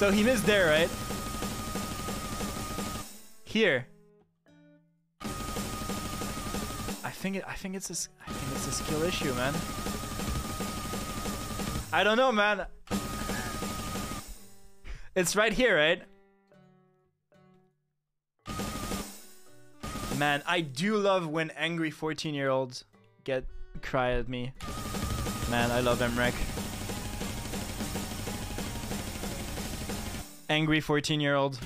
So he missed there, right? Here. I think it, I think it's a, s- I think it's a skill issue, man. I don't know, man. It's right here, right? Man, I do love when angry 14-year-olds get cry at me. Man, I love Emrek. Angry 14-year-old.